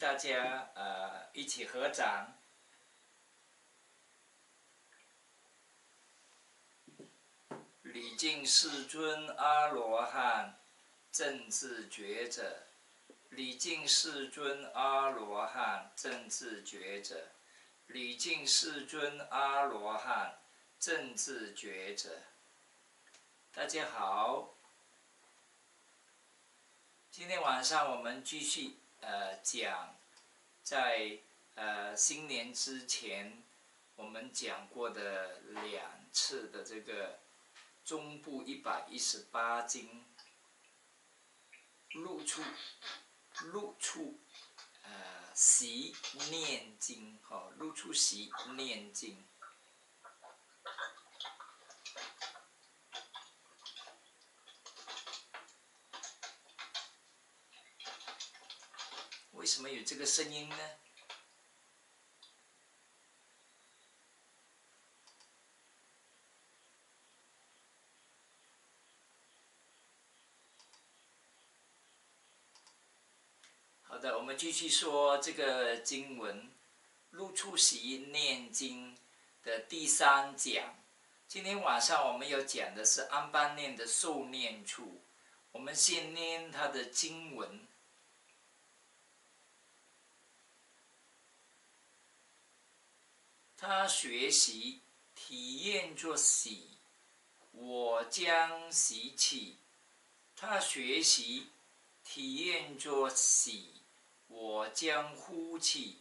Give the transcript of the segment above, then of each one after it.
大家呃一起合掌。礼敬世尊阿罗汉，正自觉者。礼敬世尊阿罗汉，正自觉者。礼敬世尊阿罗汉，正自觉者。大家好，今天晚上我们继续呃讲，在呃新年之前我们讲过的两次的这个中部一百一十八经入处入处呃习念经哈入处习念经。为为什么有这个声音呢？好的，我们继续说这个经文《入处习念经》的第三讲。今天晚上我们要讲的是安般念的受念处。我们先念它的经文。他学习体验着喜，我将习气；他学习体验着喜，我将呼气。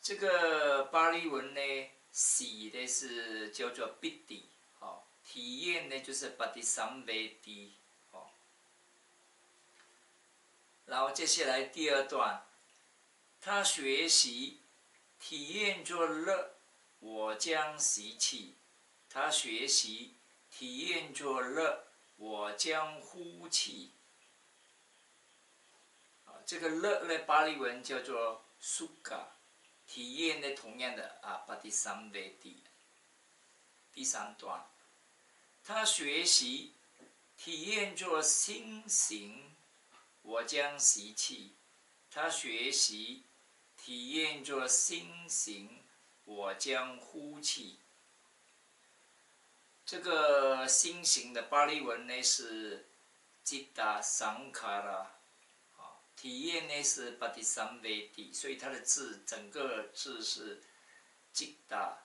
这个巴利文呢，喜的是叫做必底，哦，体验呢就是巴蒂三维底，哦。然后接下来第二段，他学习。体验着乐，我将习气；他学习体验着乐，我将呼气。啊，这个乐呢，巴利文叫做苏嘎，体验呢同样的啊，巴第三维第第三段，他学习体验着心行，我将习气；他学习。体验着心行，我将呼气。这个心行的巴利文呢是吉达桑卡拉，啊，体验呢是巴蒂三维蒂，所以它的字整个字是吉达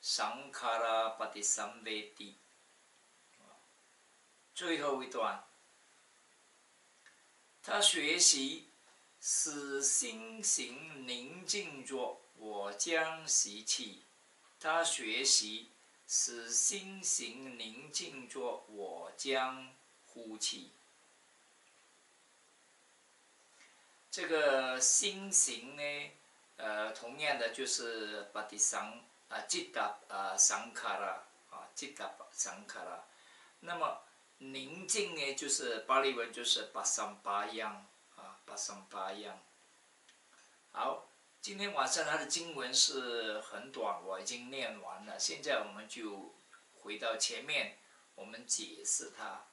桑卡拉巴蒂三维蒂。最后一段，他学习。使心行宁静着，我将习气；他学习，使心行宁静着，我将呼气。这个心行呢，呃，同样的就是巴蒂桑啊，吉达啊，桑卡拉啊，吉达桑卡拉。那么宁静呢，就是巴利文就是巴桑巴央。八上八样。好，今天晚上它的经文是很短，我已经念完了。现在我们就回到前面，我们解释它。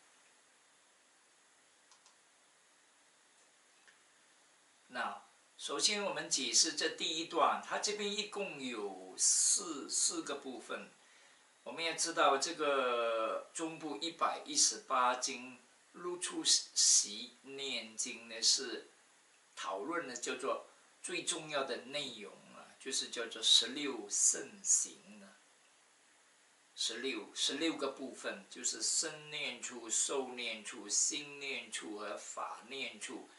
那首先我们解释这第一段，它这边一共有四四个部分。我们要知道这个中部一百一十八经。入处习念经呢是讨论呢叫做最重要的内容啊，就是叫做十六圣行啊。十六十六个部分就是身念处、受念处、心念处和法念处，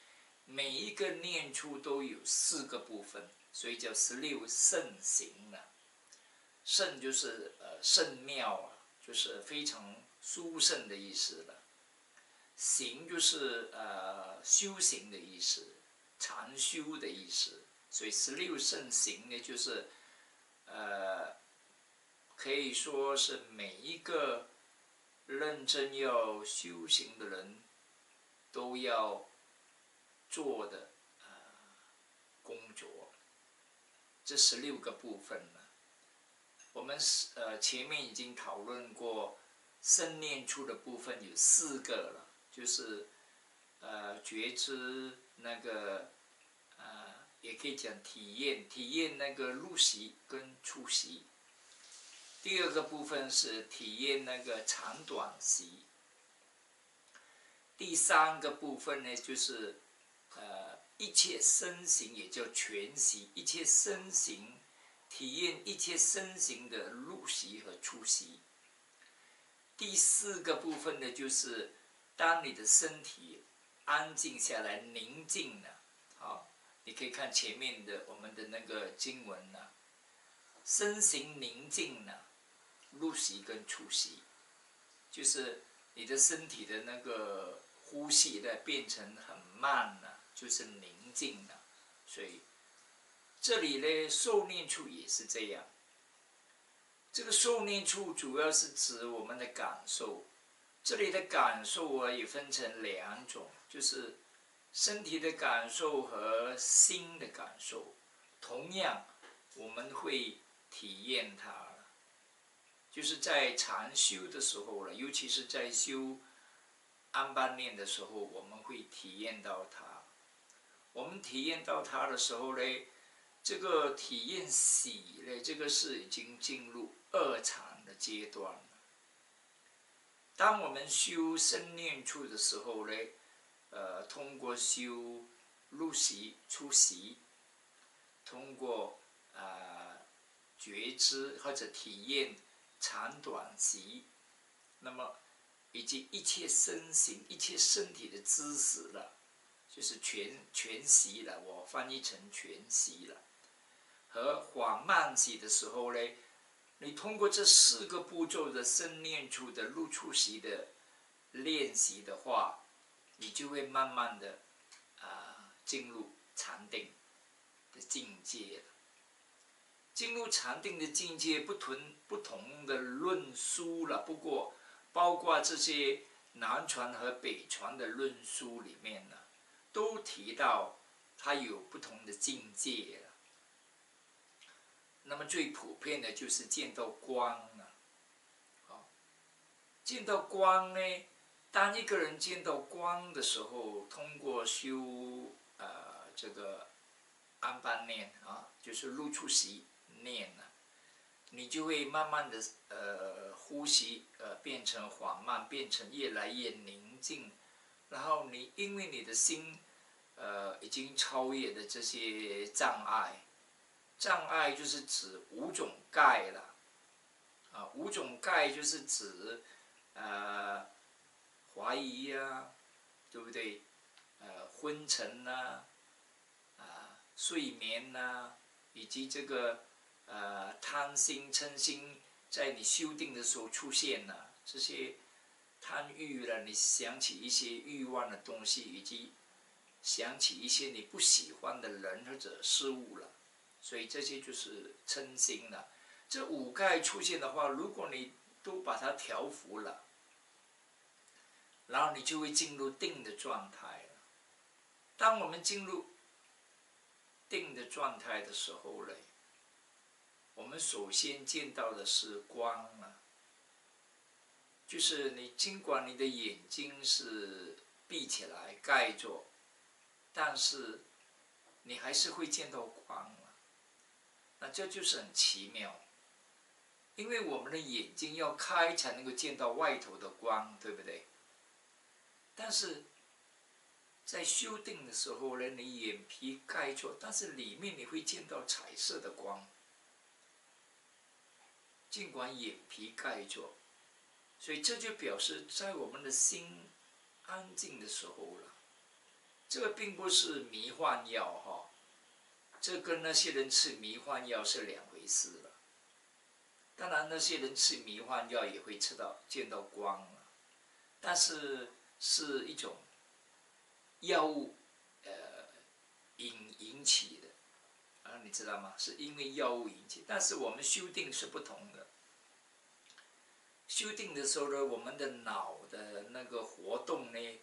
每一个念处都有四个部分，所以叫十六圣行啊。圣就是呃圣妙啊，就是非常殊胜的意思了。行就是呃修行的意思，禅修的意思，所以十六圣行呢，就是呃可以说是每一个认真要修行的人都要做的呃工作。这十六个部分呢，我们是呃前面已经讨论过，圣念处的部分有四个了。就是，呃，觉知那个，啊，也可以讲体验，体验那个入息跟出息。第二个部分是体验那个长短息。第三个部分呢，就是呃一切身形，也叫全息，一切身形体验一切身形的入息和出息。第四个部分呢，就是当你的身体安静下来、宁静了，好，你可以看前面的我们的那个经文呢，身形宁静了。入息跟出息，就是你的身体的那个呼吸呢变成很慢了，就是宁静了。所以这里呢，受念处也是这样。这个受念处主要是指我们的感受。这里的感受啊，也分成两种，就是身体的感受和心的感受。同样，我们会体验它。就是在禅修的时候了，尤其是在修安般念的时候，我们会体验到它。我们体验到它的时候呢，这个体验喜呢，这个是已经进入二禅的阶段了。当我们修生念处的时候呢，呃，通过修入习、出息，通过啊觉知或者体验。长短习，那么以及一切身形、一切身体的知识了，就是全全息了。我翻译成全息了。和缓慢习的时候呢，你通过这四个步骤的生念处的入处息的练习的话，你就会慢慢的啊进入禅定的境界了。进入禅定的境界，不同不同的论书了。不过，包括这些南传和北传的论书里面呢，都提到它有不同的境界了。那么最普遍的就是见到光了。好，见到光呢，当一个人见到光的时候，通过修呃这个安般念啊，就是入处息。念了，你就会慢慢的呃呼吸呃变成缓慢，变成越来越宁静，然后你因为你的心呃已经超越的这些障碍，障碍就是指五种盖了，啊五种盖就是指呃怀疑呀，对不对？呃昏沉呐，啊睡眠呐，以及这个。呃，贪心、嗔心，在你修定的时候出现了，这些贪欲了，你想起一些欲望的东西，以及想起一些你不喜欢的人或者事物了，所以这些就是嗔心了。这五盖出现的话，如果你都把它调伏了，然后你就会进入定的状态了。当我们进入定的状态的时候呢？我们首先见到的是光啊，就是你尽管你的眼睛是闭起来盖着，但是你还是会见到光啊。那这就是很奇妙，因为我们的眼睛要开才能够见到外头的光，对不对？但是在修定的时候呢，你眼皮盖着，但是里面你会见到彩色的光。尽管眼皮盖着，所以这就表示在我们的心安静的时候了。这个并不是迷幻药哈，这跟那些人吃迷幻药是两回事了。当然，那些人吃迷幻药也会吃到见到光了，但是是一种药物呃引引起的啊，你知道吗？是因为药物引起，但是我们修定是不同的。修定的时候呢，我们的脑的那个活动呢，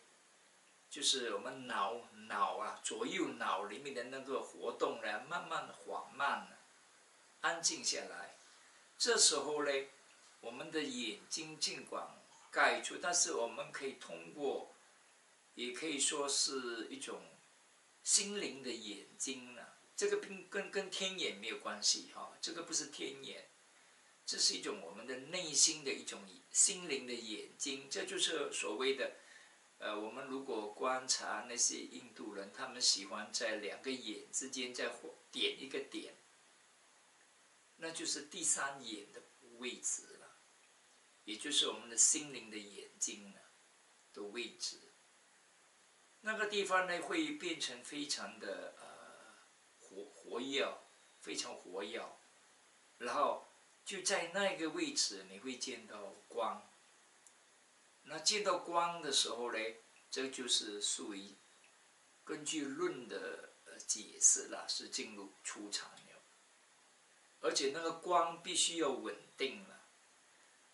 就是我们脑脑啊，左右脑里面的那个活动呢，慢慢的缓慢了安静下来。这时候呢，我们的眼睛尽管盖住，但是我们可以通过，也可以说是一种心灵的眼睛呢，这个跟跟跟天眼没有关系哈，这个不是天眼，这是一种我们的内心的一种心灵的眼睛，这就是所谓的，呃，我们如果观察那些印度人，他们喜欢在两个眼之间再点一个点，那就是第三眼的位置，也就是我们的心灵的眼睛呢的位置。那个地方呢，会变成非常的呃活活跃，非常活跃，然后就在那个位置，你会见到光。那见到光的时候呢，这就是属于根据论的呃解释了，是进入出场了。而且那个光必须要稳定，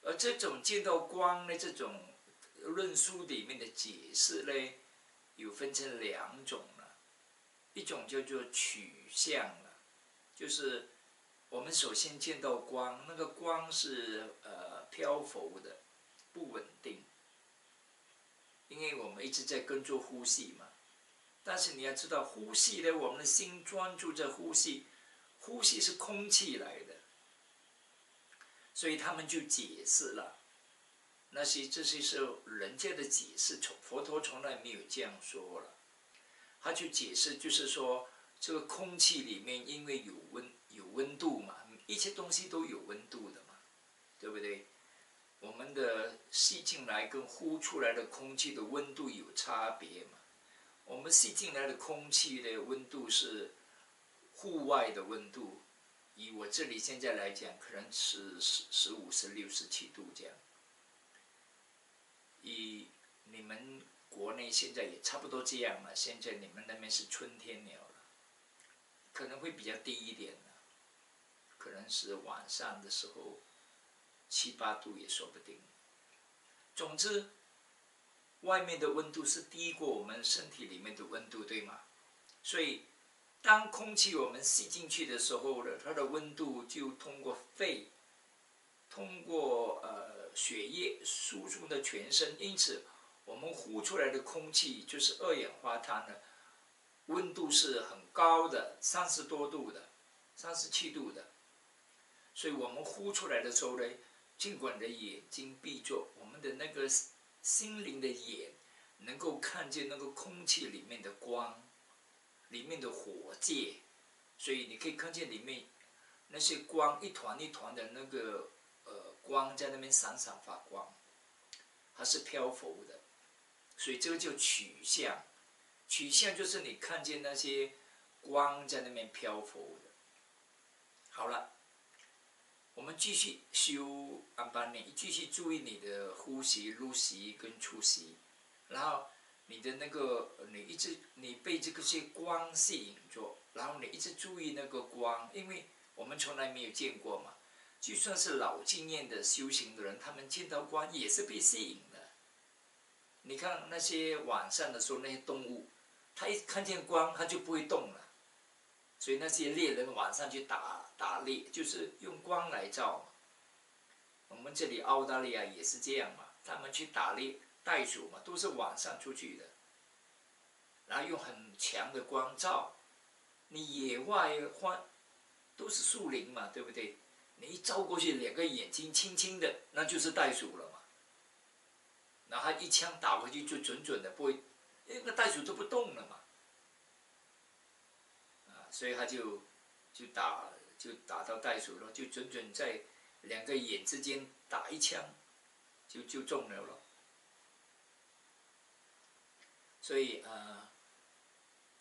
而这种见到光的这种论述里面的解释呢？有分成两种了，一种叫做取向了，就是我们首先见到光，那个光是呃漂浮的，不稳定，因为我们一直在跟着呼吸嘛。但是你要知道，呼吸呢，我们的心专注在呼吸，呼吸是空气来的，所以他们就解释了。那些这些是人家的解释，从佛陀从来没有这样说了。他去解释，就是说这个空气里面因为有温有温度嘛，一切东西都有温度的嘛，对不对？我们的吸进来跟呼出来的空气的温度有差别嘛。我们吸进来的空气的温度是户外的温度，以我这里现在来讲，可能是十十五、十六、十七度这样。以你们国内现在也差不多这样了，现在你们那边是春天了，可能会比较低一点，可能是晚上的时候七八度也说不定。总之，外面的温度是低过我们身体里面的温度，对吗？所以，当空气我们吸进去的时候呢，它的温度就通过肺，通过呃。血液输送的全身，因此我们呼出来的空气就是二氧化碳的温度是很高的，三十多度的，三十七度的。所以我们呼出来的时候呢，尽管的眼睛闭着，我们的那个心灵的眼能够看见那个空气里面的光，里面的火界，所以你可以看见里面那些光一团一团的那个呃。光在那边闪闪发光，它是漂浮的，所以这个叫取向。取向就是你看见那些光在那边漂浮的。好了，我们继续修安巴念，继续注意你的呼吸、入息跟出息，然后你的那个你一直你被这个些光吸引着，然后你一直注意那个光，因为我们从来没有见过嘛。就算是老经验的修行的人，他们见到光也是被吸引的。你看那些晚上的时候，那些动物，他一看见光，他就不会动了。所以那些猎人晚上去打打猎，就是用光来照。我们这里澳大利亚也是这样嘛，他们去打猎袋鼠嘛，都是晚上出去的，然后用很强的光照。你野外花都是树林嘛，对不对？你一照过去，两个眼睛轻轻的，那就是袋鼠了嘛。然后一枪打回去就准准的，不会，那个袋鼠都不动了嘛。啊，所以他就就打就打到袋鼠了，就准准在两个眼之间打一枪，就就中了了。所以呃，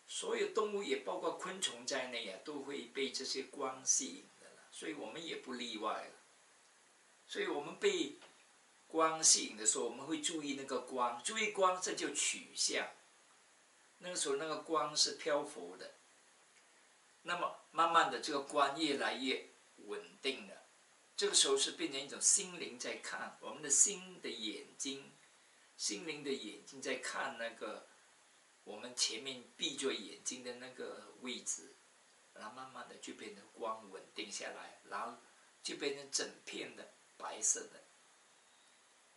所有动物也包括昆虫在内啊，都会被这些光吸引的。所以我们也不例外了。所以我们被光吸引的时候，我们会注意那个光，注意光，这就取向。那个时候，那个光是漂浮的。那么，慢慢的，这个光越来越稳定了。这个时候是变成一种心灵在看，我们的心的眼睛，心灵的眼睛在看那个我们前面闭着眼睛的那个位置。然后慢慢的就变成光稳定下来，然后就变成整片的白色的，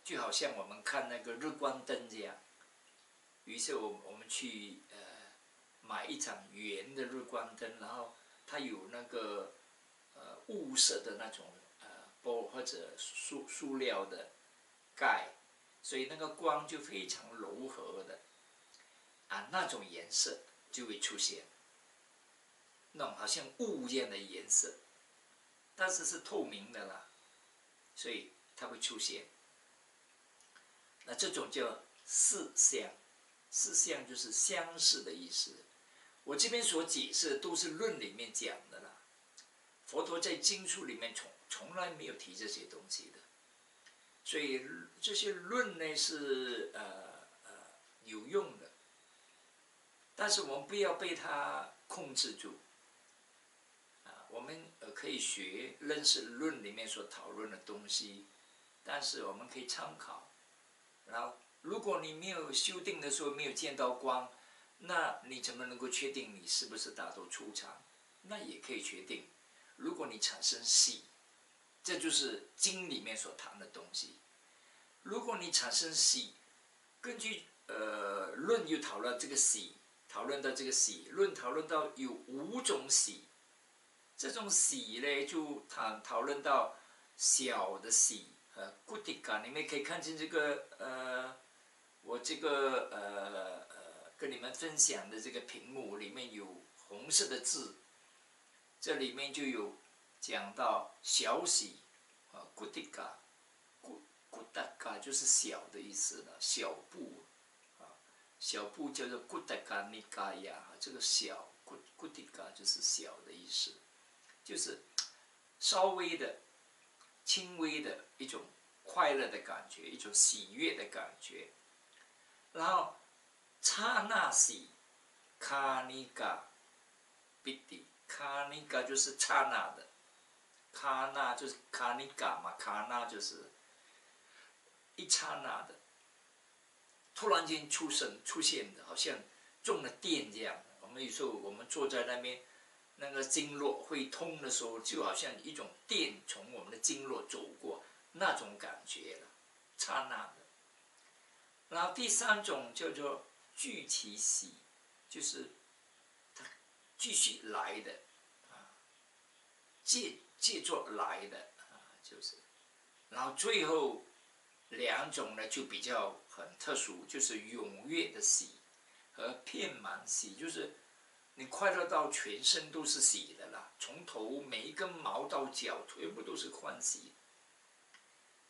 就好像我们看那个日光灯这样。于是我我们去呃买一盏圆的日光灯，然后它有那个呃雾色的那种呃玻或者塑塑料的盖，所以那个光就非常柔和，啊那种颜色就会出现，那种好像雾一样的颜色，但是是透明的啦，所以它会出现。那这种叫四相，四相就是相似的意思。我这边所解释的都是论里面讲的啦，佛陀在经书里面从从来没有提这些东西的，所以这些论呢是呃呃有用的，但但是我们不要被它控制住，啊，我们呃可以学认识论里面所讨论的东西，但是我们可以参考，然后如果你没有修订的时候没有见到光。那你怎么能够确定你是不是达到出场？那也可以确定，如果你产生喜，这就是经里面所谈的东西。如果你产生喜，根据呃论又讨论这个喜，讨论到这个喜，论讨论到有五种喜，这种喜呢就谈讨论到小的喜和固定感，你们可以看见这个呃，我这个呃呃。跟你们分享的这个屏幕里面有红色的字，这里面就有讲到小喜啊，g g u a g o d a g a 就是小的意思了，小步。啊，小布叫做 gudaga nigaya，这个小 gudiga 就是小的意思，就是稍微的、轻微的一种快乐的感觉，一种喜悦的感觉，然后。刹那喜，卡尼嘎，比迪，卡尼嘎就是刹那的，卡那就是卡尼嘎嘛，卡那就是一刹那的，突然间出生出现的，好像中了电这样。我们有时候我们坐在那边，那个经络会通的时候，就好像一种电从我们的经络走过，那种感觉了，刹那的。然后第三种叫做。具体喜，就是他继续来的啊，借借作来的啊，就是，然后最后两种呢就比较很特殊，就是踊跃的喜和片满喜，就是你快乐到全身都是喜的啦，从头每一根毛到脚全部都是欢喜。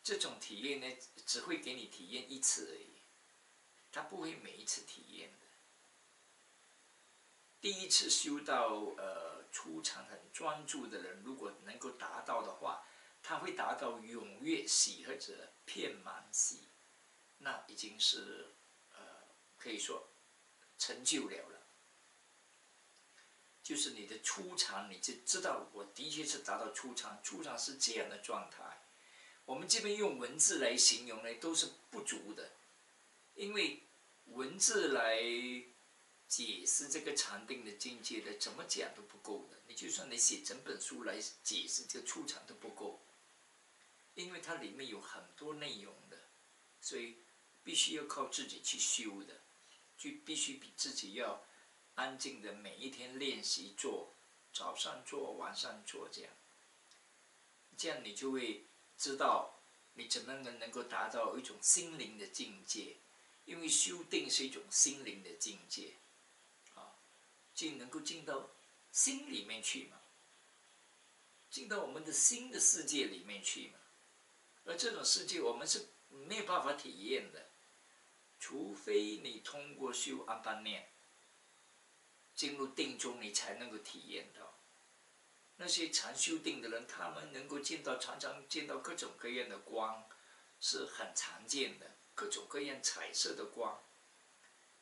这种体验呢，只会给你体验一次而已。他不会每一次体验。第一次修到呃出场很专注的人，如果能够达到的话，他会达到踊跃喜或者片满喜，那已经是呃可以说成就了了。就是你的出场，你就知道我的确是达到出场，出场是这样的状态。我们这边用文字来形容呢，都是不足的。因为文字来解释这个禅定的境界的，怎么讲都不够的。你就算你写整本书来解释这个出场都不够，因为它里面有很多内容的，所以必须要靠自己去修的，就必须比自己要安静的每一天练习做，早上做，晚上做这样，这样你就会知道你怎么能能够达到一种心灵的境界。因为修定是一种心灵的境界，啊，就能够进到心里面去嘛，进到我们的心的世界里面去嘛，而这种世界我们是没有办法体验的，除非你通过修阿般念，进入定中，你才能够体验到。那些禅修定的人，他们能够见到常常见到各种各样的光，是很常见的。各种各样彩色的光，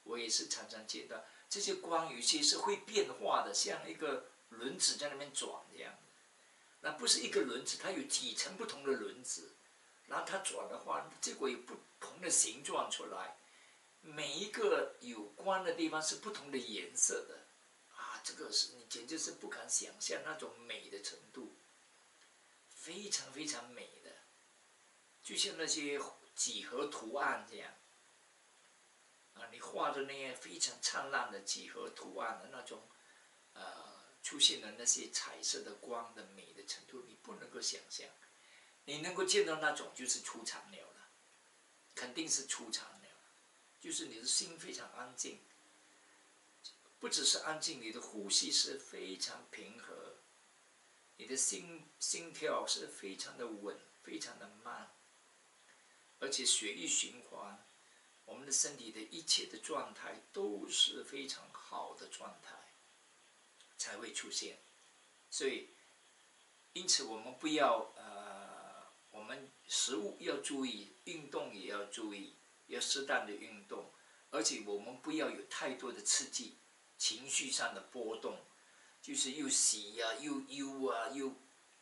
我也是常常见到。这些光有些是会变化的，像一个轮子在那边转这样。那不是一个轮子，它有几层不同的轮子，然后它转的话，结果有不同的形状出来。每一个有光的地方是不同的颜色的，啊，这个是你简直是不敢想象那种美的程度，非常非常美的，就像那些。几何图案这样，啊，你画的那些非常灿烂的几何图案的那种，呃，出现的那些彩色的光的美的程度，你不能够想象。你能够见到那种，就是出场了了，肯定是出场，就是你的心非常安静，不只是安静，你的呼吸是非常平和，你的心心跳是非常的稳，非常的慢，而且血液循环，我们的身体的一切的状态都是非常好的状态，才会出现，所以，因此我们不要呃。我们食物要注意，运动也要注意，要适当的运动，而且我们不要有太多的刺激，情绪上的波动，就是又喜呀，又忧啊，又，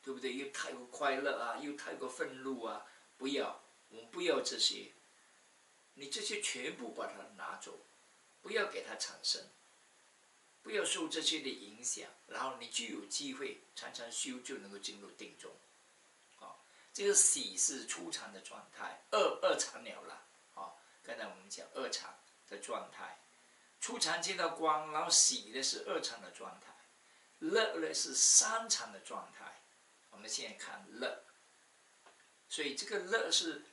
对不对？又太过快乐啊，又太过愤怒啊，不要，我们不要这些，你这些全部把它拿走，不要给它产生，不要受这些的影响，然后你就有机会常常修，就能够进入定中。这个喜是初禅的状态，二二禅了了，刚才我们讲二禅的状态，初禅见到光，然后喜的是二禅的状态，乐呢是三禅的状态。我们现在看乐，所以这个乐是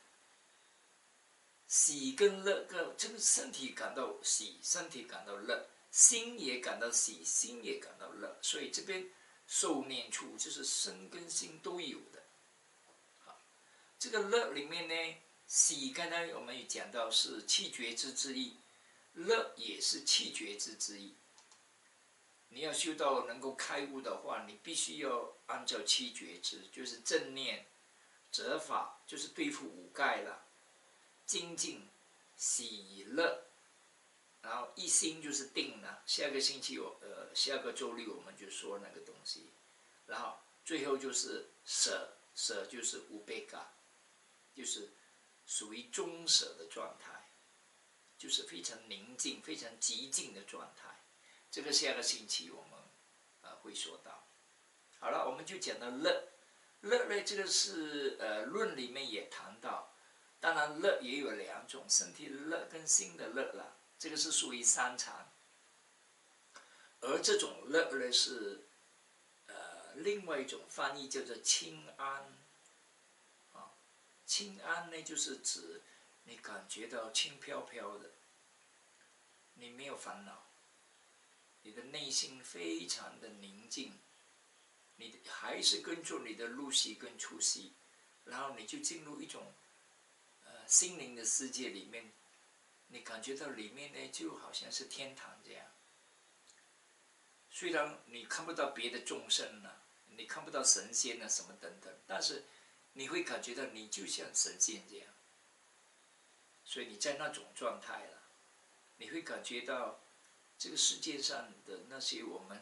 喜跟乐个，这个身体感到喜，身体感到乐，心也感到喜，心也感到乐，所以这边受念处就是身跟心都有的。好这个乐里面呢，喜刚才我们也讲到是气觉知之意，乐也是气觉知之意。你要修到能够开悟的话，你必须要按照七觉知，就是正念、折法，就是对付五盖了，精进、喜乐，然后一心就是定了。下个星期我呃，下个周六我们就说那个东西，然后最后就是舍，舍就是无被嘎。就是属于中舍的状态，就是非常宁静、非常极静的状态。这个下个星期我们啊会说到。好了，我们就讲到乐，乐呢，这个是呃论里面也谈到。当然，乐也有两种，身体乐跟心的乐了。这个是属于三禅。而这种乐呢是呃另外一种翻译叫做清安。清安呢，就是指你感觉到轻飘飘的，你没有烦恼，你的内心非常的宁静，你还是跟着你的入息跟出息，然后你就进入一种呃心灵的世界里面，你感觉到里面呢就好像是天堂这样。虽然你看不到别的众生了，你看不到神仙啊什么等等，但是。你会感觉到你就像神仙这样，所以你在那种状态了，你会感觉到这个世界上的那些我们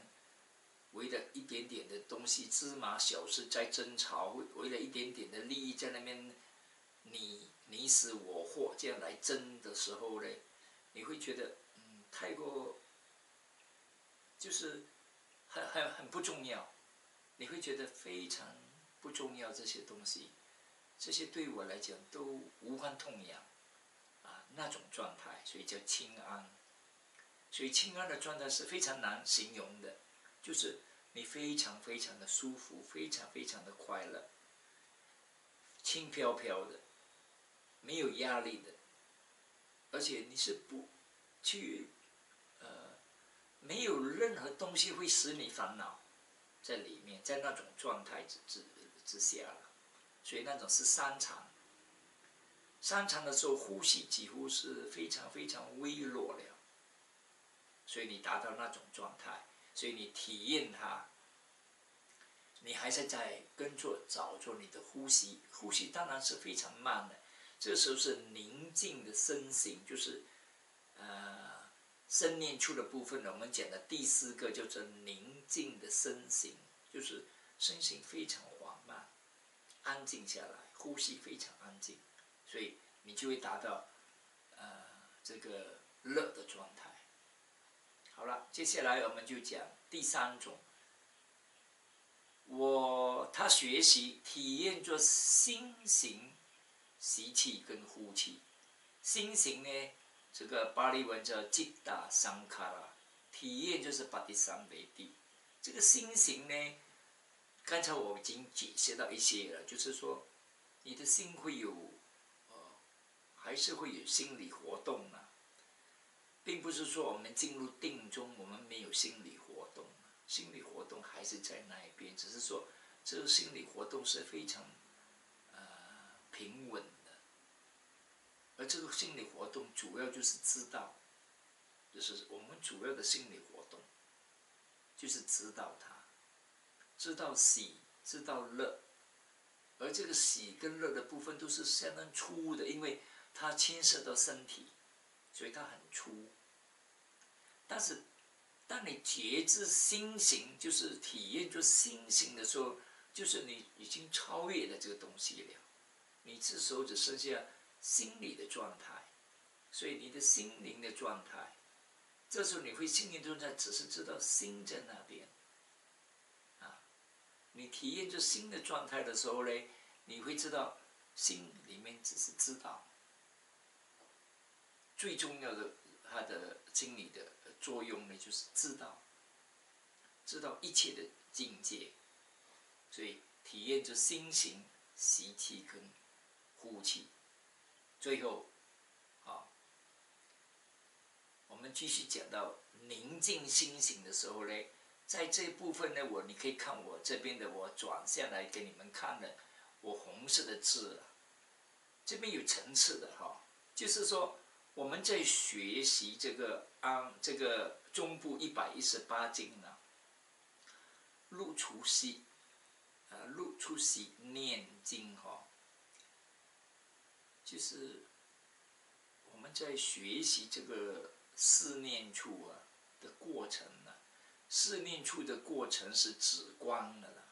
为了一点点的东西芝麻小事在争吵，为了一点点的利益在那边你你死我活这样来争的时候呢，你会觉得嗯太过就是很很很不重要，你会觉得非常。不重要这些东西，这些对我来讲都无关痛痒，啊，那种状态，所以叫清安。所以清安的状态是非常难形容的，就是你非常非常的舒服，非常非常的快乐，轻飘飘的，没有压力的，而且你是不去，呃，没有任何东西会使你烦恼，在里面，在那种状态之之。之下了，所以那种是三长。三长的时候，呼吸几乎是非常非常微弱了，所以你达到那种状态，所以你体验它，你还是在跟着找着你的呼吸，呼吸当然是非常慢的，这时候是宁静的身形，就是呃，生念处的部分呢，我们讲的第四个叫做宁静的身形，就是身形非常。安静下来，呼吸非常安静，所以你就会达到呃这个乐的状态。好了，接下来我们就讲第三种。我他学习体验着心行吸气跟呼气，心行呢这个巴利文叫吉达桑卡拉，体验就是巴蒂桑维蒂。这个心形呢，刚才我已经解释到一些了，就是说，你的心会有，呃，还是会有心理活动啊，并不是说我们进入定中，我们没有心理活动，心理活动还是在那一边，只是说这个心理活动是非常，呃，平稳的，而这个心理活动主要就是知道，就是我们主要的心理活动。就是知道它，知道喜，知道乐，而这个喜跟乐的部分都是相当粗的，因为它牵涉到身体，所以它很粗。但是，当你觉知心行，就是体验出心行的时候，就是你已经超越了这个东西了。你这时候只剩下心理的状态，所以你的心灵的状态。这时候你会心灵状态，只是知道心在那边，你体验着新的状态的时候呢，你会知道心里面只是知道。最重要的，它的心理的作用呢，就是知道，知道一切的境界，所以体验着心行、吸气跟呼气，最后。啊我们继续讲到宁静心行的时候呢，在这部分呢，我你可以看我这边的，我转下来给你们看的，我红色的字，这边有层次的哈，就是说我们在学习这个安这个中部一百一十八经呢，入除息，啊入除息念经哈，就是我们在学习这个。四念处啊的过程，四念处的过程是止观的啦，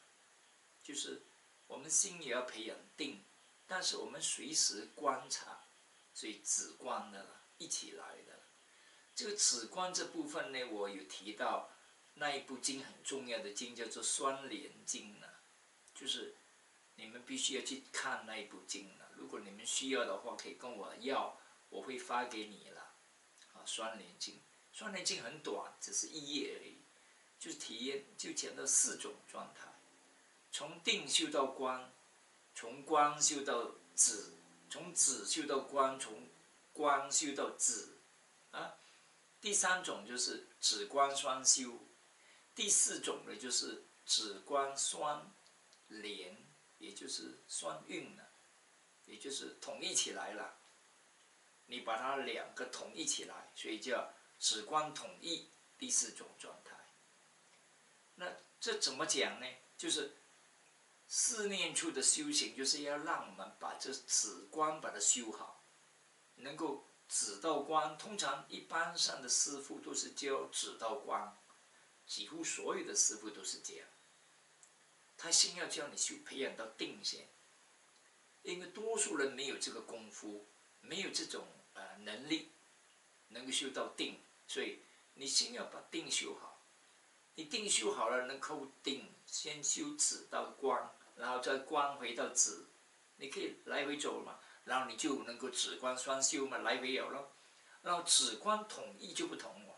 就是我们心也要培养定，但是我们随时观察，所以止观的啦，一起来的。这个止观这部分呢，我有提到那一部经很重要的经叫做《双联经》呢，就是你们必须要去看那一部经了。如果你们需要的话，可以跟我要，我会发给你了。啊双连经，双连经很短，只是一页而已，就是体验，就讲到四种状态，从定修到观，从观修到止，从止修到观，从观修到止，啊，第三种就是止观双修，第四种呢就是止观双连，也就是双运了，也就是统一起来了。你把它两个统一起来，所以叫止观统一第四种状。那这怎么讲呢？就是四念处的修行，就是要让我们把这止观把它修好，能够止到观。通常一般上的师傅都是教止到观，几乎所有的师傅都是这样。他先要教你修，培养到定先，因为多数人没有这个功夫，没有这种。呃，能力能够修到定，所以你先要把定修好。你定修好了，能扣定，先修止到光，然后再光回到止，你可以来回走嘛。然后你就能够止观双修嘛，来回有了。然后止观统一就不同了，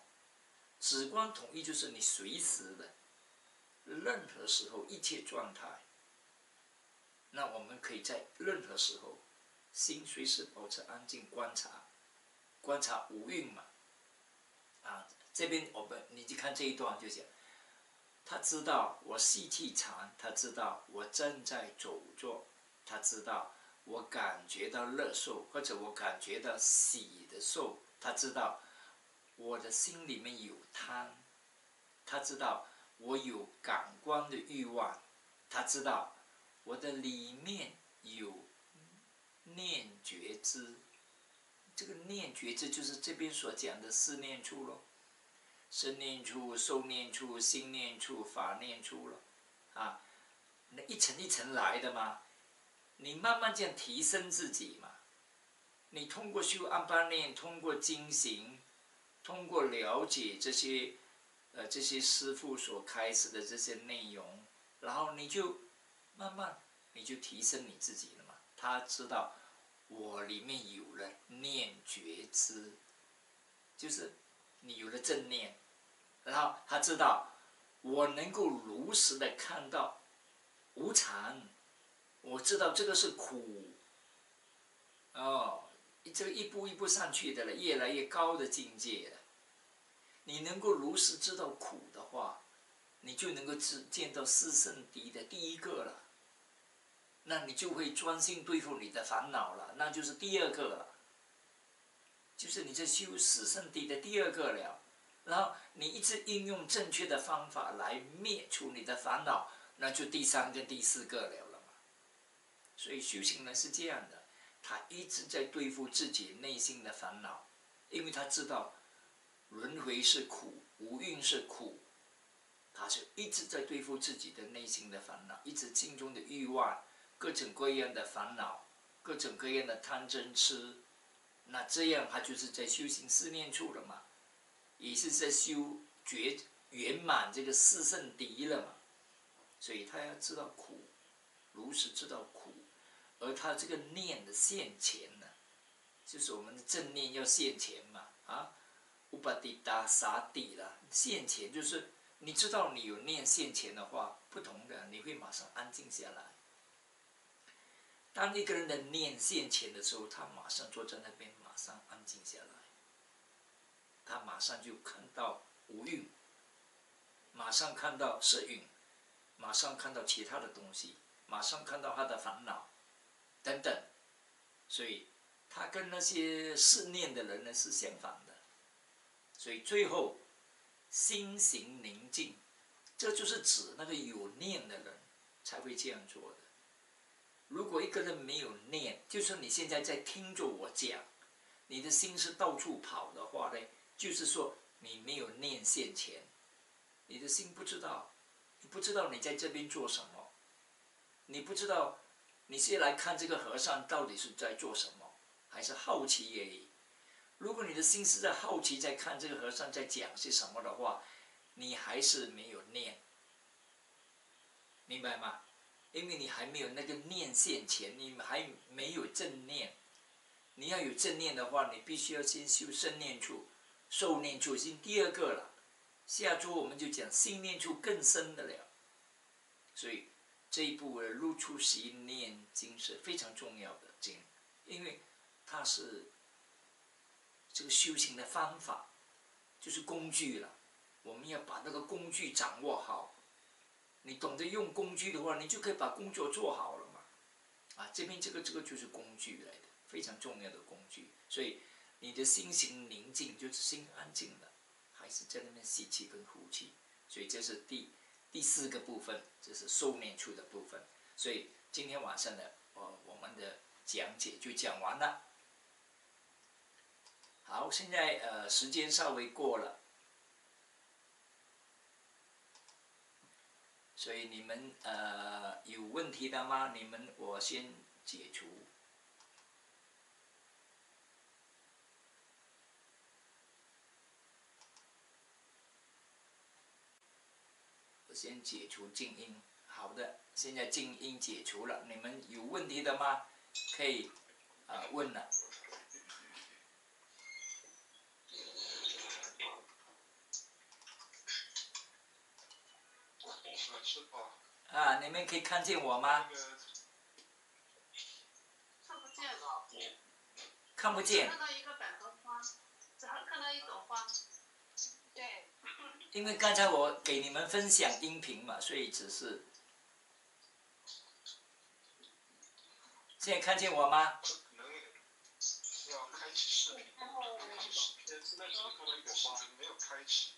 止观统一就是你随时的，任何时候一切状态，那我们可以在任何时候，心随时保持安静观察。观察无蕴嘛，啊，这边我们你就看这一段就讲，他知道我细气长，他知道我正在走着，他知道我感觉到乐受或者我感觉到喜的受，他知道我的心里面有贪，他知道我有感官的欲望，他知道我的里面有念觉知。这个念觉知就是这边所讲的四念处咯，身念处、受念处、心念处、法念处了，啊，那一层一层来的嘛，你慢慢这样提升自己嘛，你通过修安般念，通过精行，通过了解这些，呃，这些师傅所开示的这些内容，然后你就慢慢你就提升你自己了嘛，他知道。我里面有了念觉知，就是你有了正念，然后他知道我能够如实的看到无常，我知道这个是苦，哦，这个一步一步上去的了，越来越高的境界了。你能够如实知道苦的话，你就能够知见到四圣谛的第一个了。那你就会专心对付你的烦恼了，那就是第二个了。就是你在修四圣谛的第二个了，然后你一直应用正确的方法来灭除你的烦恼，那就第三个、第四个了了嘛。所以修行人是这样的，他一直在对付自己内心的烦恼，因为他知道轮回是苦，无运是苦，他是一直在对付自己的内心的烦恼，一直心中的欲望，各种各样的烦恼，各种各样的贪嗔痴。那这样他就是在修行四念处了嘛，也是在修觉圆满这个四圣谛了嘛，所以他要知道苦，如实知道苦，而他这个念的现前呢，就是我们的正念要现前嘛啊，乌巴迪达沙底了，现前就是你知道你有念现前的话，不同的你会马上安静下来。当一个人的念现前的时候，他马上坐在那边，马上安静下来。他马上就看到无蕴，马上看到色蕴，马上看到其他的东西，马上看到他的烦恼，等等。所以，他跟那些思念的人呢是相反的。所以最后，心行宁静，这就是指那个有念的人才会这样做的。如果一个人没有念，就说你现在在听着我讲，你的心是到处跑的话呢，就是说你没有念现前，你的心不知道，你不知道你在这边做什么，你不知道你是来看这个和尚到底是在做什么，还是好奇而已。如果你的心是在好奇，在看这个和尚在讲些什么的话，你还是没有念，明白吗？因为你还没有那个念现前，你还没有正念。你要有正念的话，你必须要先修身念处、受念处，已经第二个了。下周我们就讲心念处更深的了。所以这一部《入处习念经》是非常重要的经，因为它是这个修行的方法，就是工具了。我们要把那个工具掌握好。你懂得用工具的话，你就可以把工作做好了嘛。啊，这边这个这个就是工具来的，非常重要的工具。所以你的心情宁静，就是心安静了，还是在那边吸气跟呼气。所以这是第第四个部分，这是受念处的部分。所以今天晚上的呃我们的讲解就讲完了。好，现在呃时间稍微过了。所以你们呃有问题的吗？你们我先解除。我先解除静音。好的，现在静音解除了。你们有问题的吗？可以啊问了。啊，你们可以看见我吗？看不见了。看不见。看到一个百合花，只看到一朵花。对。因为刚才我给你们分享音频嘛，所以只是。现在看见我吗？要开启视频。开启视频，现在只看到一朵花，没有开启。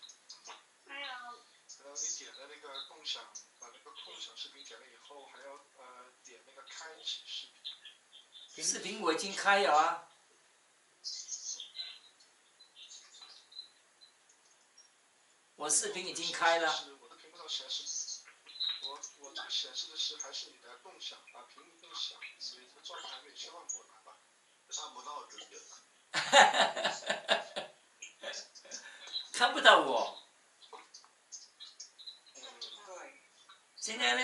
没有。然后你点的那个共享。共享视频点了以后，还要呃点那个开启视频。视频我已经开了啊。我视频已经开了。我的屏幕上显示，我我这个显示的是还是你的共享啊，屏幕共享，所以这状态还没有切换过来吧？看不到这个。哈哈哈哈哈！看不到我。现在呢？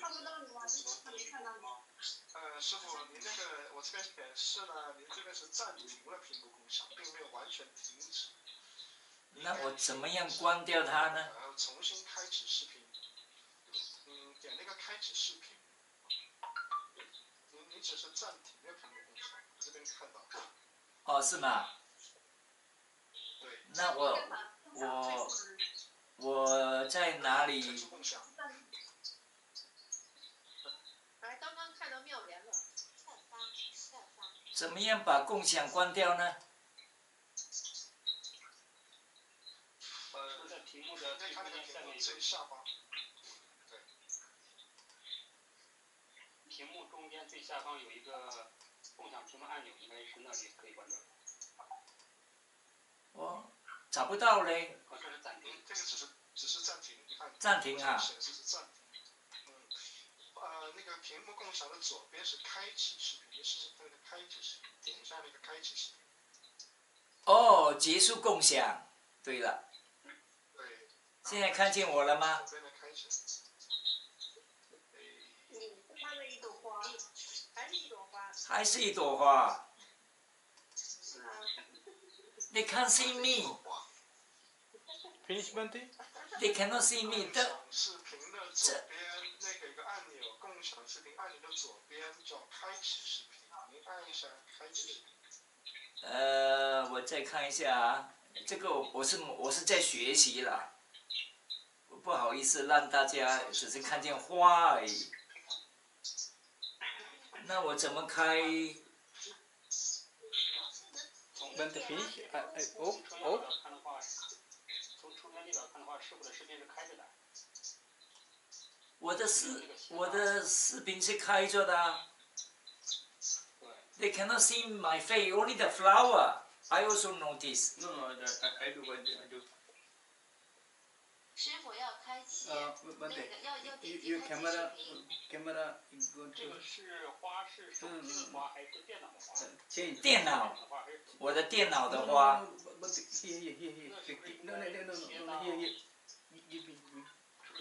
看不到你吗？没看到你。呃，呃，师傅，您这个我这边显示呢，您这边是暂停了屏幕共享，并没有完全停止。那我怎么样关掉它呢？然后重新开启视频。嗯，点那个开启视频。你你只是暂停那屏幕共享，这边看到。哦，是吗？对。那我我我在哪里？刚刚看到妙莲了。怎么样把共享关掉呢？呃，在屏幕的那看那个屏幕最下方。对。屏幕中间最下方有一个共享屏幕按钮，应该是那里可以关掉。我找不到嘞。好像是暂停。这个只是只是暂停，你看。暂停啊。显示是暂停。嗯，呃，那个屏幕共享的左边是开启视频，你试试那个开启视频，点一下那个开启视频。哦，结束共享。对了。对。现在看见我了吗？还是一朵花。They can't see me. Finish? They cannot see me. 呃，我再看一下啊，这个我是我是在学习了，不好意思让大家只是看见花而已。那我怎么开 oh, 出 oh. 片看的视频是开着的。我的视我的视频是开着的。They cannot see my face, only the flower. I also notice. No, no, I, I do, I do, I do. 师傅要开启那个要要点击视频。这个是花的花还是电脑的花？电脑，我的电脑的花。不，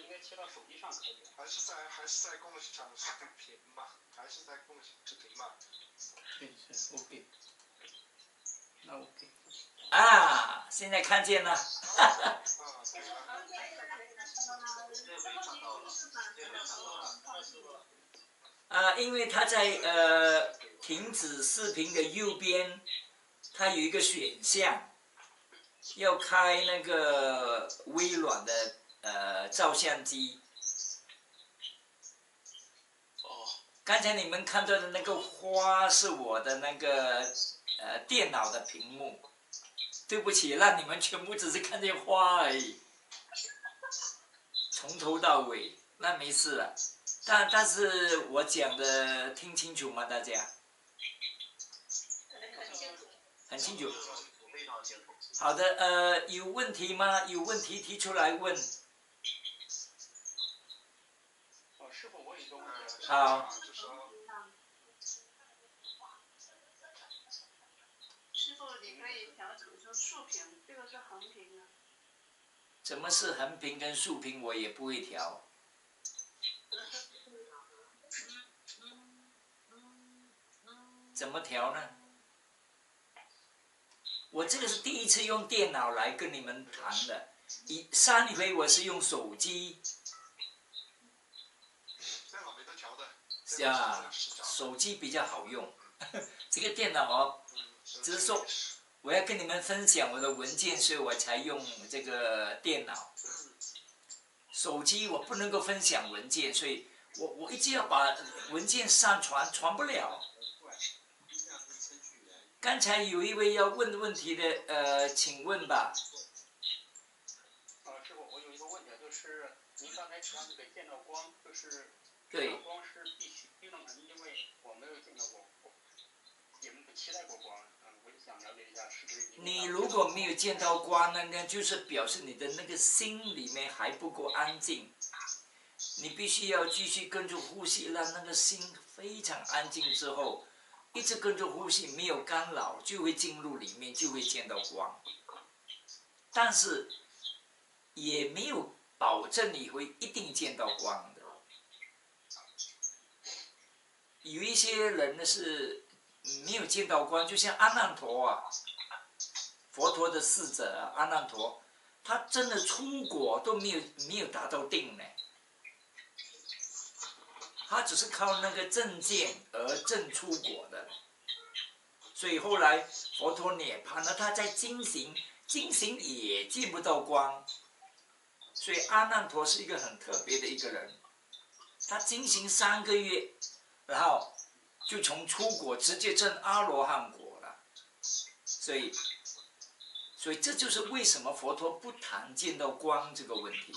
应该切到手机上可以，还是在还是在共享视频嘛，还是在共享视频嘛。，OK，OK。啊，现在看见了。啊，对了。啊，因为它在呃停止视频的右边，它有一个选项，要开那个微软的呃照相机。哦。刚才你们看到的那个花是我的那个呃电脑的屏幕，对不起，让你们全部只是看见花而已，从头到尾，那没事了。但但是我讲的听清楚吗？大家？很清楚。好的，呃，有问题吗？有问题提出来问。哦，师傅，我有一个问题。好。就说。师傅，你可以调整成竖屏，这个是横屏啊。怎么是横屏跟竖屏？我也不会调。怎么调呢？我这个是第一次用电脑来跟你们谈的，以上一回我是用手机。电脑没得调的。是啊，手机比较好用。这个电脑哦，只是说我要跟你们分享我的文件，所以我才用这个电脑。手机我不能够分享文件，所以我我一直要把文件上传，传不了。刚才有一位要问问题的，呃，请问吧。呃，师傅，我有一个问题，就是您刚才提到那个见到光，就是对。见到光是必须的吗？因为我没有见到过，也没期待过光，你如果没有见到光呢，那就是表示你的那个心里面还不够安静。你必须要继续跟着呼吸，让那个心非常安静之后。一直跟着呼吸，没有干扰，就会进入里面，就会见到光。但是也没有保证你会一定见到光的，有一些人呢是没有见到光，就像阿难陀啊，佛陀的侍者啊阿难陀，他真的出国都没有没有达到定呢，他只是靠那个正见而正出国的，所以后来佛陀涅槃了，他在精行，精行也见不到光，所以阿难陀是一个很特别的一个人，他精行三个月。然后就从出国直接证阿罗汉果了，所以，所以这就是为什么佛陀不谈见到光这个问题。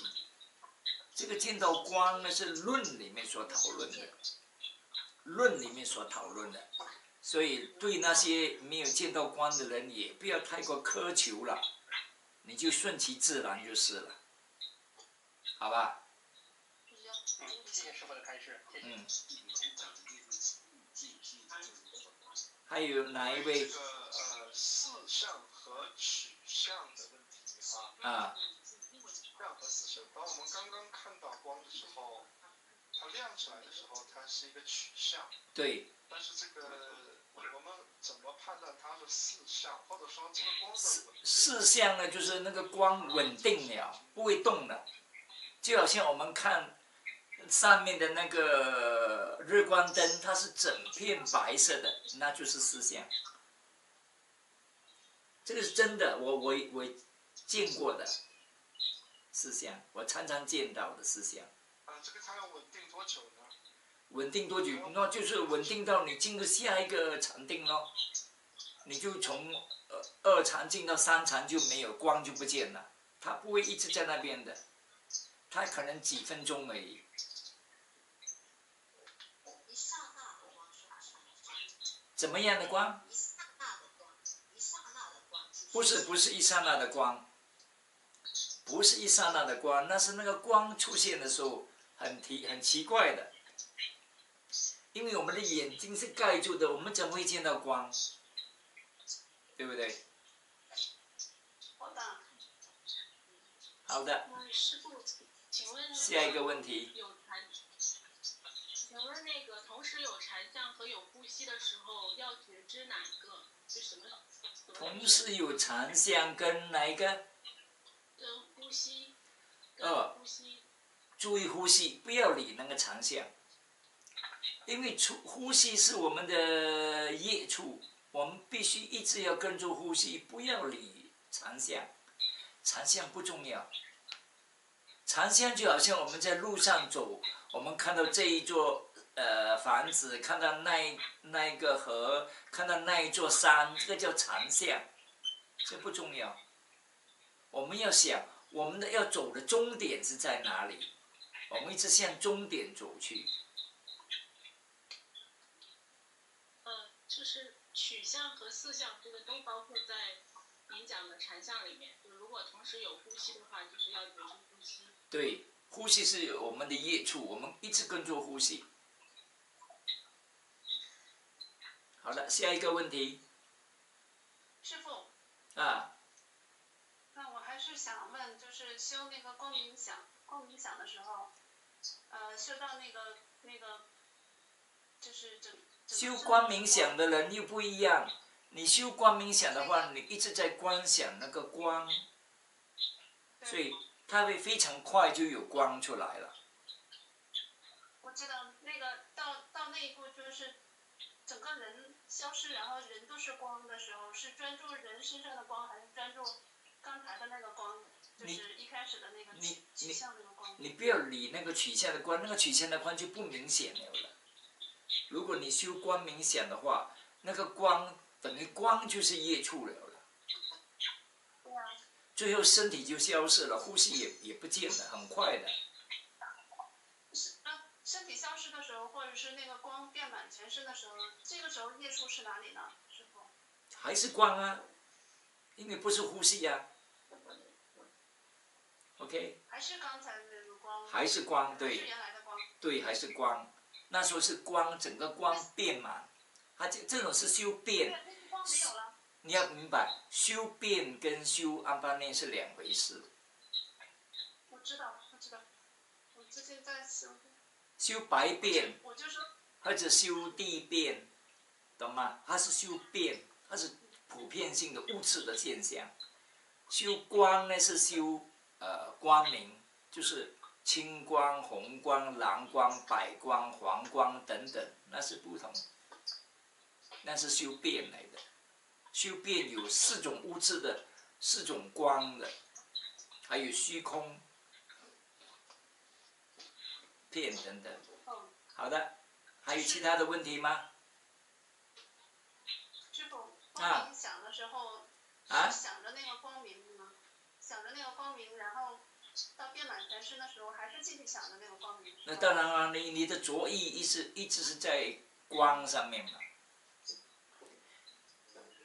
这个见到光呢是论里面所讨论的，论里面所讨论的，所以对那些没有见到光的人也不要太过苛求了，你就顺其自然就是了，好吧？嗯，谢谢师傅的开示，谢谢。嗯。还有哪一位？这个呃，和取向的问题啊。啊。相和四相，当我们刚刚看到光的时候，它亮起来的时候，它是一个取向。对。但是这个我们怎么判断它是四相，或者说这个光的四四相呢，就是那个光稳定了，不会动了，就好像我们看。上面的那个日光灯，它是整片白色的，那就是四相。这个是真的，我我我见过的四相，我常常见到的四相。啊，这个它要稳定多久呢？稳定多久？那就是稳定到你进入下一个禅定咯。你就从二二禅进到三禅就没有光就不见了，它不会一直在那边的，它可能几分钟而已。怎么样的光？不是不是一刹那的光，不是一刹那的光，那是那个光出现的时候很奇很奇怪的，因为我们的眼睛是盖住的，我们怎么会见到光？对不对？好的。好的。师傅，请问下一个问题。有，请问那个同时有禅相和有呼吸的时候。要觉知哪一个？是什么？同时有禅相跟哪一个？跟呼吸。二。呼吸。注意呼吸，不要理那个禅相。因为出呼吸是我们的业处，我们必须一直要跟住呼吸，不要理长相。长相不重要。长相就好像我们在路上走，我们看到这一座。呃，房子看到那那一个河，看到那一座山，这个叫长相，这不重要。我们要想，我们的要走的终点是在哪里？我们一直向终点走去。呃，就是取向和四相，这个都包括在您讲的禅相里面。就如果同时有呼吸的话，就是要觉知呼吸。对，呼吸是我们的业处，我们一直跟着呼吸。好的，下一个问题。师傅。啊。那我还是想问，就是修那个光明想，光明想的时候，呃，修到那个那个，就是整。修光明想的人又不一样，你修光明想的话，你一直在观想那个光，所以它会非常快就有光出来了。我知道，那个到到那一步就是整个人。消失，然后人都是光的时候，是专注人身上的光，还是专注刚才的那个光？就是一开始的那个取取向那个光。你不要理那个取向的光，那个取向的光就不明显了。如果你修光明显的话，那个光等于光就是业处了了。最后身体就消失了，呼吸也也不见了，很快的。身体消失的是那个光遍满全身的时候，这个时候业处是哪里呢？师傅？还是光啊，因为不是呼吸呀。OK。还是刚才那个光。还是光，对。是原来的光。对，还是光。那时候是光，整个光遍满，它这这种是修变。光没有了。你要明白，修变跟修安般念是两回事。我知道，我知道，我最近在修。白变，或者修地变，懂吗？它是修变，它是普遍性的物质的现象。修光呢是修呃光明，就是青光、红光、蓝光、白光、黄光等等，那是不同。那是修变来的，修变有四种物质的，四种光的，还有虚空、变等等。好的，还有其他的问题吗？师傅，光明想的时候，啊想着那个光明吗？想着那个光明，然后到变满全身的时候，还是继续想着那个光明。那当然了，你你的着意一直一直是在光上面嘛。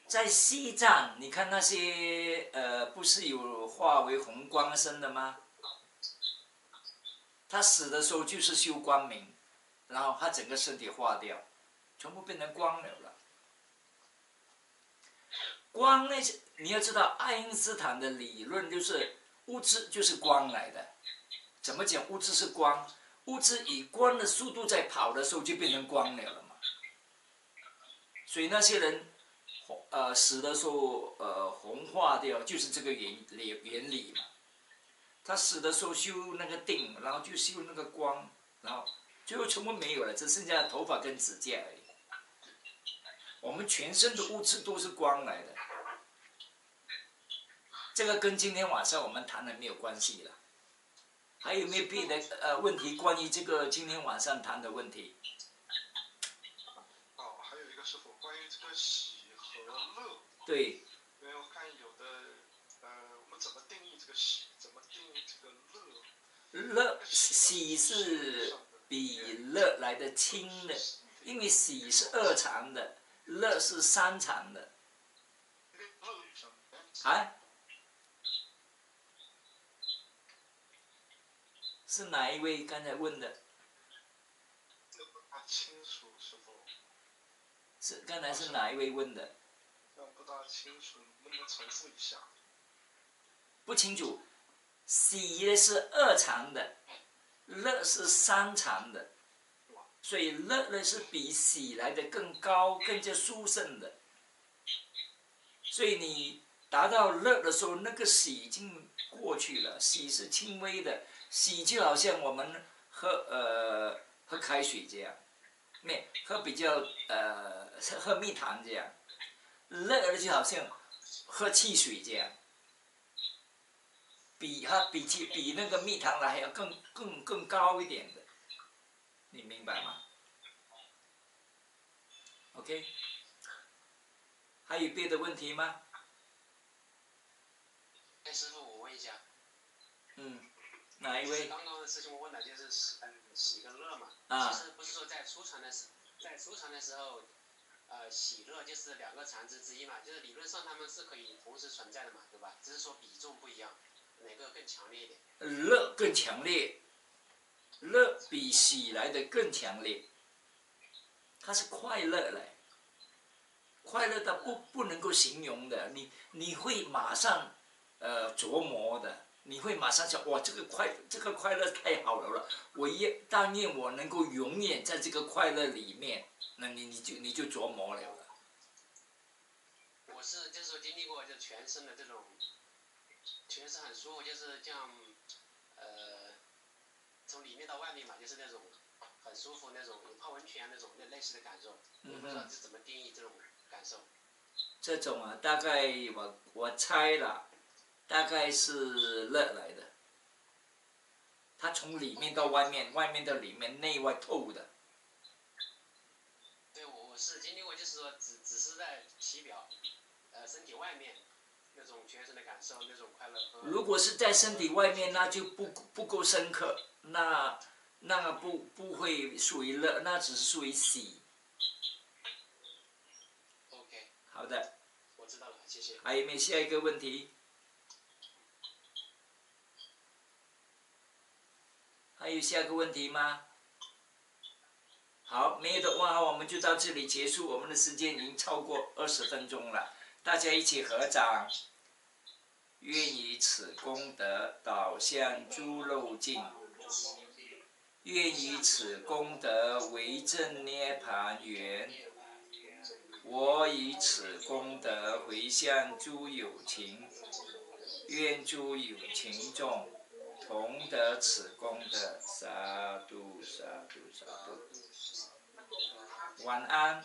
在西藏，你看那些呃，不是有化为红光身的吗？他死的时候就是修光明，然后他整个身体化掉，全部变成光了了。光呢，你要知道，爱因斯坦的理论就是物质就是光来的。怎么讲？物质是光，物质以光的速度在跑的时候就变成光了了嘛。所以那些人，呃，死的时候呃红化掉，就是这个原理原理嘛。他死的时候修那个定，然后就修那个光，然后最后全部没有了，只剩下头发跟指甲而已。我们全身的物质都是光来的，这个跟今天晚上我们谈的没有关系了。还有没有别的呃问题？关于这个今天晚上谈的问题？哦，还有一个师傅，关于这个喜和乐，对，因为我看有的呃，我们怎么定义这个喜？怎么定义这个乐？喜是比乐来的轻的，因为喜是二常的，乐是三常的。啊？是哪一位刚才问的？是刚才是哪一位问的？不大清楚，能不能重复一下？不清楚。喜呢是二常的，乐是三常的，所以乐呢是比喜来的更高、更加殊胜的。所以你达到乐的时候，那个喜已经过去了，喜是轻微的，喜就好像我们喝呃喝开水这样，没喝比较呃喝蜜糖这样，乐呢就好像喝汽水这样。比它比起比那个蜜糖来还要更更更高一点的，你明白吗？OK，还有别的问题吗？哎，师傅，我问一下，嗯，哪一位？刚刚的事情我问了就是喜嗯喜跟乐嘛，啊其实不是说在初禅的时，在初禅的时候，呃喜乐就是两个禅之之一嘛，就是理论上他们是可以同时存在的嘛，对吧？只是说比重不一样，哪个更强烈一点？乐更强烈，乐比喜来的更强烈，它是快乐嘞，快乐的不不能够形容的，你你会马上呃琢磨的，你会马上想哇这个快这个快乐太好了了，我也但愿我能够永远在这个快乐里面，那你你就你就琢磨了。我是就是经历过就全身的这种，全身很舒服，就是这样，呃，从里面到外面嘛，就是那种很舒服那种，泡温泉那种那类似的感受，我不知道是怎么定义这种感受。这种啊，大概我我猜了，大概是热来的。它从里面到外面，外面到里面，内外透的。对，我我是经历过，就是说只只是在体表，呃，身体外面那种全身的感受，那种快乐。如果是在身体外面，那就不不够深刻，那那个不不会属于乐，那只是属于喜。OK，好的，我知道了，谢谢。还有没有下一个问题？还有下一个问题吗？好，没有的话，我们就到这里结束。我们的时间已经超过二十分钟了，大家一起合掌，愿以此功德导向诸漏尽，愿以此功德为正涅盘缘。我以此功德回向诸有情，愿诸有情众同得此功德。沙度沙度沙度。晚安。